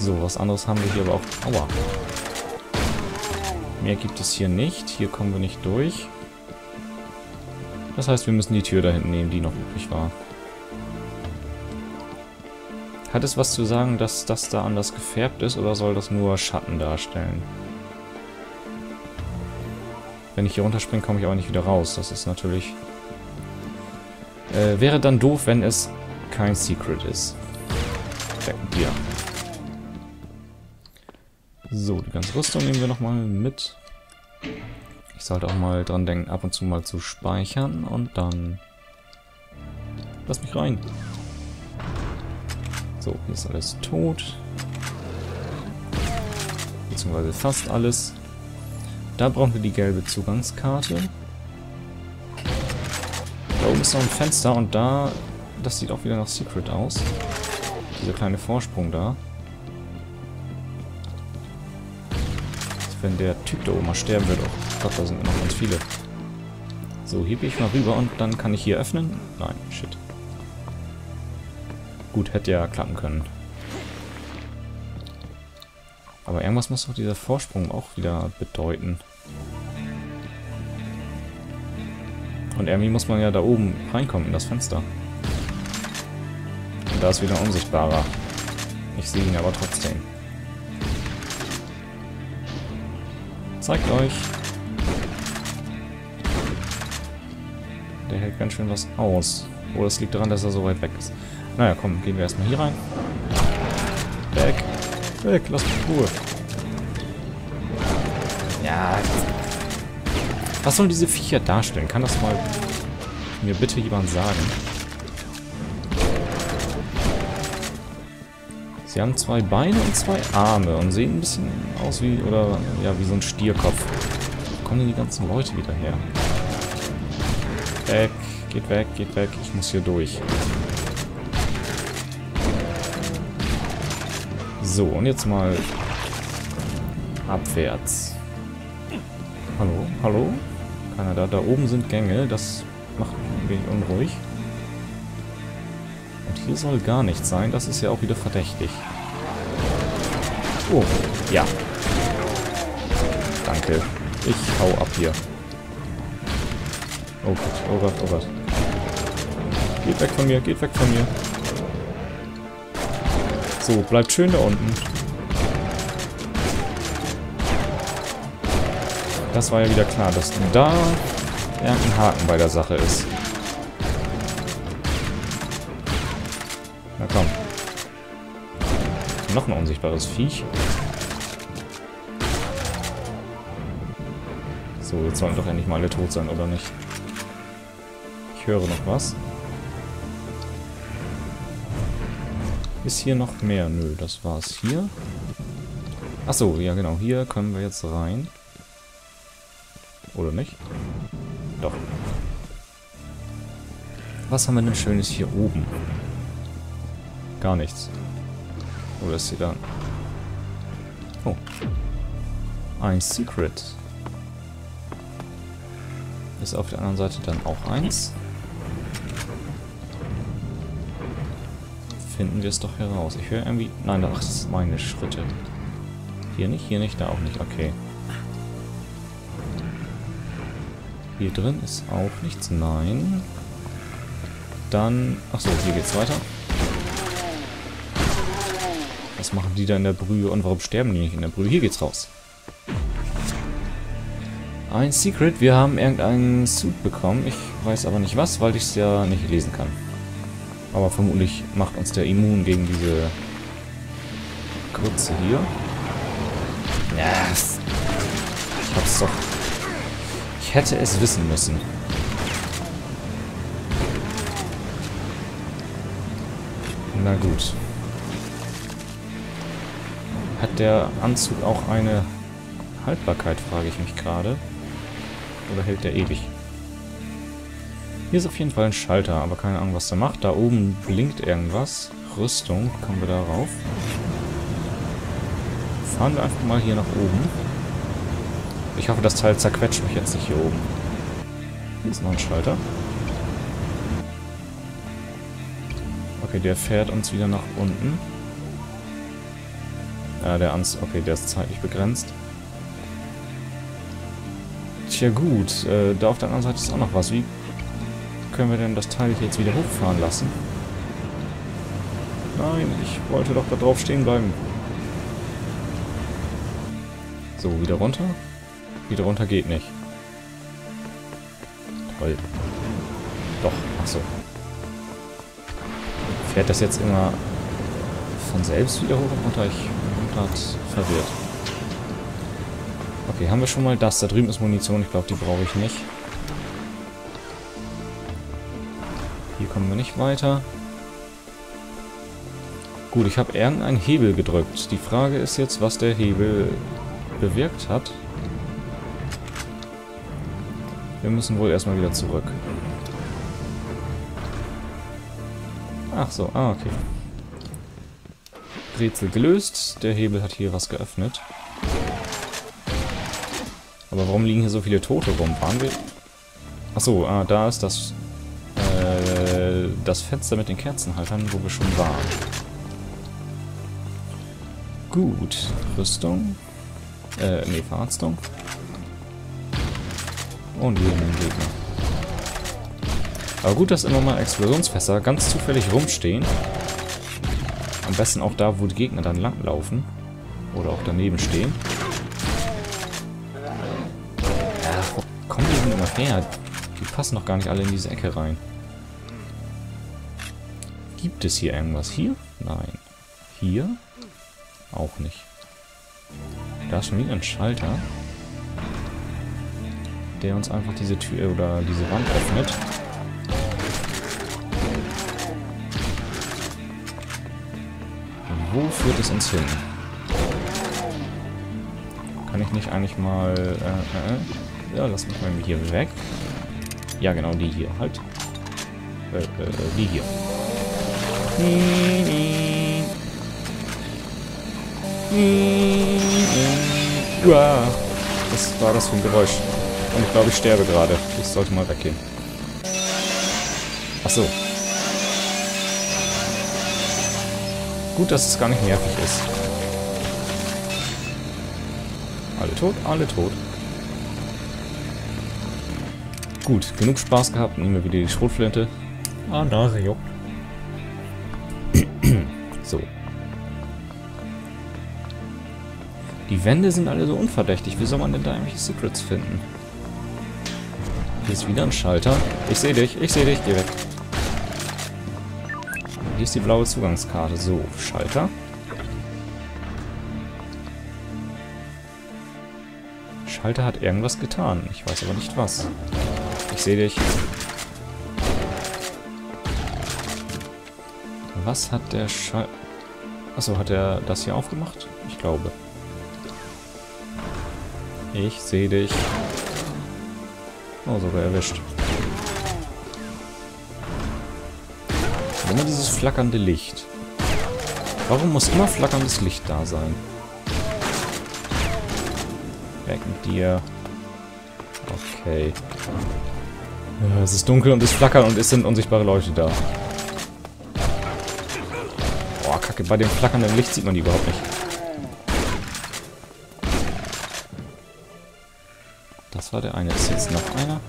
So, was anderes haben wir hier aber auch... Aua. Mehr gibt es hier nicht. Hier kommen wir nicht durch. Das heißt, wir müssen die Tür da hinten nehmen, die noch übrig war. Hat es was zu sagen, dass das da anders gefärbt ist, oder soll das nur Schatten darstellen? Wenn ich hier runterspringe, komme ich aber nicht wieder raus. Das ist natürlich... Äh, wäre dann doof, wenn es kein Secret ist. Dir. So, die ganze Rüstung nehmen wir nochmal mit. Ich sollte auch mal dran denken, ab und zu mal zu speichern und dann... Lass mich rein. So, hier ist alles tot. Beziehungsweise fast alles. Da brauchen wir die gelbe Zugangskarte. Da oben ist noch ein Fenster und da... Das sieht auch wieder nach Secret aus. Dieser kleine Vorsprung da. Wenn der Typ da oben mal sterben wird. Oh Gott, da sind noch ganz viele. So, gehe ich mal rüber und dann kann ich hier öffnen. Nein, shit. Gut, hätte ja klappen können. Aber irgendwas muss doch dieser Vorsprung auch wieder bedeuten. Und irgendwie muss man ja da oben reinkommen in das Fenster. Und da ist wieder ein Unsichtbarer. Ich sehe ihn aber trotzdem. Zeigt euch. Der hält ganz schön was aus. Oder es liegt daran, dass er so weit weg ist. Naja, komm, gehen wir erstmal hier rein. Weg. Weg, lass mich in Ruhe. Ja. Was sollen diese Viecher darstellen? Kann das mal mir bitte jemand sagen? Sie haben zwei Beine und zwei Arme und sehen ein bisschen aus wie, oder, ja, wie so ein Stierkopf. Wo kommen denn die ganzen Leute wieder her? Weg, geht weg, geht weg. Ich muss hier durch. So, und jetzt mal abwärts. Hallo, hallo? Keiner da. Da oben sind Gänge. Das macht wenig unruhig. Und hier soll gar nichts sein. Das ist ja auch wieder verdächtig. Oh, ja. Danke. Ich hau ab hier. Oh Gott, oh Gott, oh Gott. Geht weg von mir, geht weg von mir. So, bleibt schön da unten. Das war ja wieder klar, dass da irgendein Haken bei der Sache ist. Komm. Noch ein unsichtbares Viech. So, jetzt sollen doch endlich mal alle tot sein, oder nicht? Ich höre noch was. Ist hier noch mehr? Nö, das war's hier. Achso, ja genau, hier können wir jetzt rein. Oder nicht? Doch. Was haben wir denn Schönes hier oben? Gar nichts. Oder ist hier dann... Oh. Ein Secret. Ist auf der anderen Seite dann auch eins. finden wir es doch heraus. Ich höre irgendwie... Nein, das sind meine Schritte. Hier nicht, hier nicht, da auch nicht. Okay. Hier drin ist auch nichts. Nein. Dann... Achso, hier geht's weiter. Was machen die da in der Brühe und warum sterben die nicht in der Brühe? Hier geht's raus. Ein Secret. Wir haben irgendeinen Suit bekommen. Ich weiß aber nicht was, weil ich es ja nicht lesen kann. Aber vermutlich macht uns der immun gegen diese Grütze hier. Yes. Ich hab's doch... Ich hätte es wissen müssen. Na gut. Hat der Anzug auch eine Haltbarkeit, frage ich mich gerade. Oder hält der ewig? Hier ist auf jeden Fall ein Schalter, aber keine Ahnung, was der macht. Da oben blinkt irgendwas. Rüstung, kommen wir darauf. Fahren wir einfach mal hier nach oben. Ich hoffe, das Teil zerquetscht mich jetzt nicht hier oben. Hier ist noch ein Schalter. Okay, der fährt uns wieder nach unten. Äh, der Anzug, okay, der ist zeitlich begrenzt. Tja gut, äh, da auf der anderen Seite ist auch noch was. Wie können wir denn das Teil hier jetzt wieder hochfahren lassen? Nein, ich wollte doch da drauf stehen bleiben. So, wieder runter. Wieder runter geht nicht. Toll. Doch, achso. Fährt das jetzt immer von selbst wieder hoch und runter? Ich gerade verwirrt. Okay, haben wir schon mal das. Da drüben ist Munition. Ich glaube, die brauche ich nicht. Hier kommen wir nicht weiter. Gut, ich habe irgendeinen Hebel gedrückt. Die Frage ist jetzt, was der Hebel bewirkt hat. Wir müssen wohl erstmal wieder zurück. Ach so, ah, okay. Rätsel gelöst. Der Hebel hat hier was geöffnet. Aber warum liegen hier so viele Tote rum? Waren wir... Achso, ah, da ist das... Äh, das Fenster mit den Kerzenhaltern, wo wir schon waren. Gut. Rüstung. Äh, nee, Verarztung. Und hier einen Gegner. Aber gut, dass immer mal Explosionsfässer ganz zufällig rumstehen. Am besten auch da, wo die Gegner dann langlaufen. Oder auch daneben stehen. Ja, wo kommen die denn immer her? Die passen noch gar nicht alle in diese Ecke rein. Gibt es hier irgendwas? Hier? Nein. Hier? Auch nicht. Da ist schon wieder ein Schalter, der uns einfach diese Tür oder diese Wand öffnet. Wo führt es uns hin? Kann ich nicht eigentlich mal... Äh, äh, ja, lass mich mal hier weg. Ja, genau, die hier. Halt. Äh, äh, die hier. Was war das für ein Geräusch? Und ich glaube, ich sterbe gerade. Ich sollte mal weggehen. Ach so. Gut, dass es gar nicht nervig ist. Alle tot, alle tot. Gut, genug Spaß gehabt. Nehmen wir wieder die Schrotflinte. Ah, Nase juckt. so. Die Wände sind alle so unverdächtig. Wie soll man denn da irgendwelche Secrets finden? Hier ist wieder ein Schalter. Ich sehe dich, ich sehe dich. Geh weg. Ist die blaue Zugangskarte. So, Schalter. Schalter hat irgendwas getan. Ich weiß aber nicht was. Ich sehe dich. Was hat der Schalter... Achso, hat er das hier aufgemacht? Ich glaube. Ich sehe dich. Oh, sogar erwischt. Immer dieses flackernde Licht. Warum muss immer flackerndes Licht da sein? Weg mit dir. Okay. Es ist dunkel und es flackert und es sind unsichtbare Leute da. Boah, kacke. Bei dem flackernden Licht sieht man die überhaupt nicht. Das war der eine. Ist jetzt noch einer?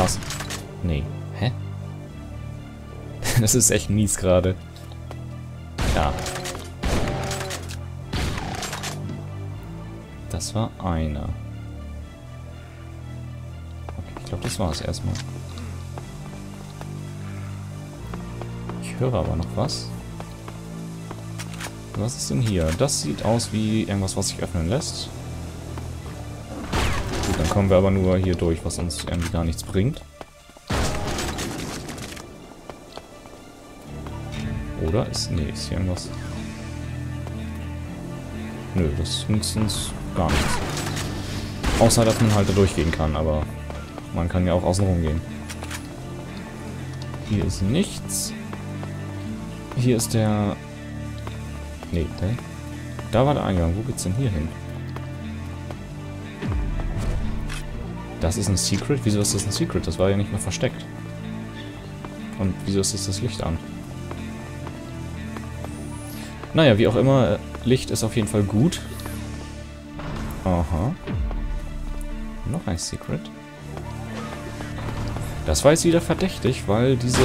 Das. Nee. Hä? das ist echt mies gerade. Ja. Das war einer. Okay, ich glaube, das war es erstmal. Ich höre aber noch was. Was ist denn hier? Das sieht aus wie irgendwas, was sich öffnen lässt. Kommen wir aber nur hier durch, was uns irgendwie gar nichts bringt. Oder? Ist, nee, ist hier irgendwas... Nö, das nützt uns gar nichts. Außer, dass man halt da durchgehen kann, aber man kann ja auch außen rum gehen. Hier ist nichts. Hier ist der Nee, ne? Da war der Eingang. Wo geht's denn hier hin? Das ist ein Secret? Wieso ist das ein Secret? Das war ja nicht mehr versteckt. Und wieso ist das das Licht an? Naja, wie auch immer, Licht ist auf jeden Fall gut. Aha. Noch ein Secret. Das war jetzt wieder verdächtig, weil diese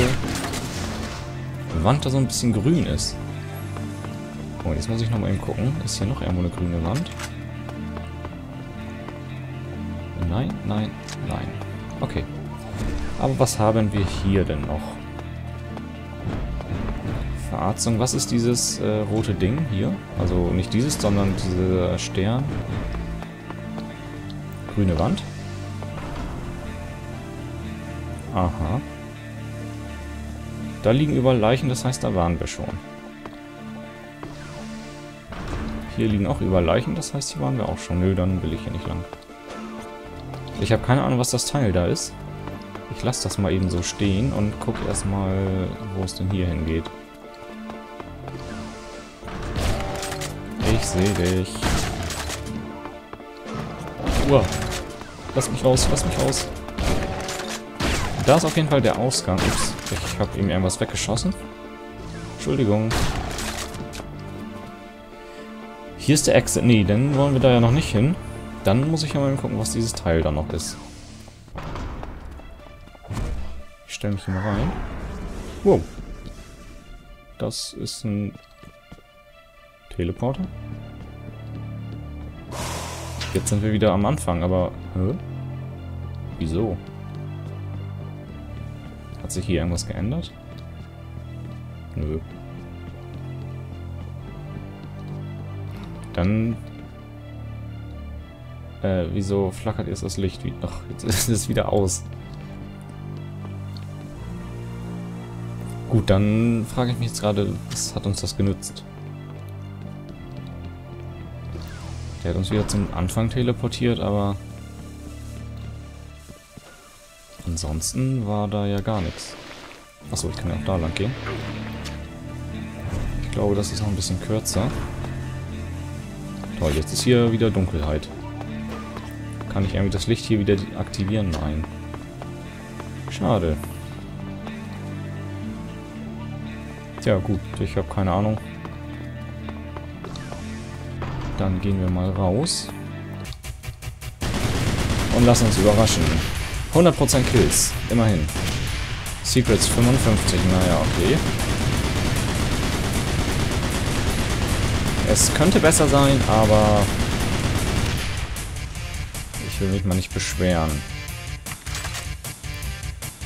Wand da so ein bisschen grün ist. Oh, jetzt muss ich nochmal eben gucken. Ist hier noch irgendwo eine grüne Wand? Nein, nein, nein. Okay. Aber was haben wir hier denn noch? Verarztung. Was ist dieses äh, rote Ding hier? Also nicht dieses, sondern dieser Stern. Grüne Wand. Aha. Da liegen überall Leichen, das heißt, da waren wir schon. Hier liegen auch überall Leichen, das heißt, hier waren wir auch schon. Nö, dann will ich hier nicht lang. Ich habe keine Ahnung, was das Teil da ist. Ich lasse das mal eben so stehen und gucke erstmal, wo es denn hier hingeht. Ich sehe dich. Uah. Lass mich raus, lass mich raus. Da ist auf jeden Fall der Ausgang. Ups, ich habe ihm irgendwas weggeschossen. Entschuldigung. Hier ist der Exit. Nee, dann wollen wir da ja noch nicht hin. Dann muss ich ja mal gucken, was dieses Teil da noch ist. Ich stelle mich hier mal rein. Wow. Das ist ein Teleporter. Jetzt sind wir wieder am Anfang, aber... Hä? Wieso? Hat sich hier irgendwas geändert? Nö. Dann... Äh, wieso flackert jetzt das Licht? Ach, jetzt ist es wieder aus. Gut, dann frage ich mich jetzt gerade, was hat uns das genützt? Der hat uns wieder zum Anfang teleportiert, aber... Ansonsten war da ja gar nichts. Achso, ich kann ja auch da lang gehen. Ich glaube, das ist noch ein bisschen kürzer. Toll, jetzt ist hier wieder Dunkelheit. Kann ich irgendwie das Licht hier wieder aktivieren? Nein. Schade. Tja, gut, ich habe keine Ahnung. Dann gehen wir mal raus. Und lassen uns überraschen. 100% Kills. Immerhin. Secrets 55. Naja, okay. Es könnte besser sein, aber... Ich will mich mal nicht beschweren.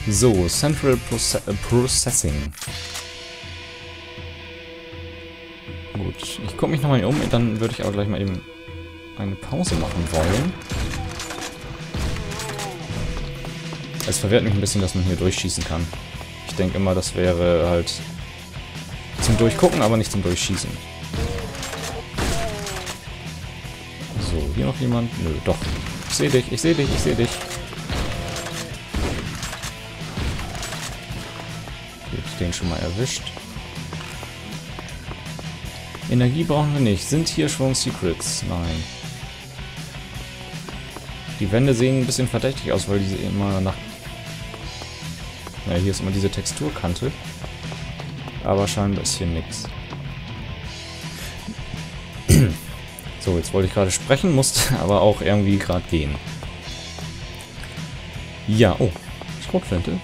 So, Central Proce äh, Processing. Gut, ich gucke mich nochmal um, dann würde ich aber gleich mal eben eine Pause machen wollen. Es verwehrt mich ein bisschen, dass man hier durchschießen kann. Ich denke immer, das wäre halt zum Durchgucken, aber nicht zum Durchschießen. So, hier noch jemand? Nö, doch. Ich sehe dich, ich sehe dich, ich sehe dich. Gut, den schon mal erwischt. Energie brauchen wir nicht. Sind hier schon Secrets? Nein. Die Wände sehen ein bisschen verdächtig aus, weil diese immer nach... Ja, hier ist immer diese Texturkante. Aber scheinbar ist hier nichts. So, jetzt wollte ich gerade sprechen, musste aber auch irgendwie gerade gehen. Ja, oh. Schrotflinte.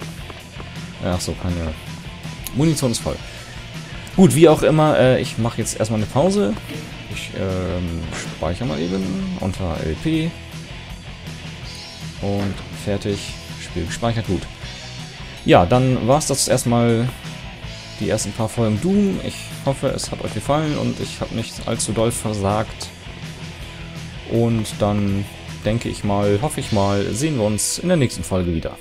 Ach so, keine... Munition ist voll. Gut, wie auch immer, äh, ich mache jetzt erstmal eine Pause. Ich ähm, speichere mal eben unter LP. Und fertig. Spiel gespeichert. Gut. Ja, dann war es das erstmal die ersten paar Folgen Doom. Ich hoffe, es hat euch gefallen und ich habe nicht allzu doll versagt. Und dann denke ich mal, hoffe ich mal, sehen wir uns in der nächsten Folge wieder.